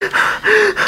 Ha ha ha!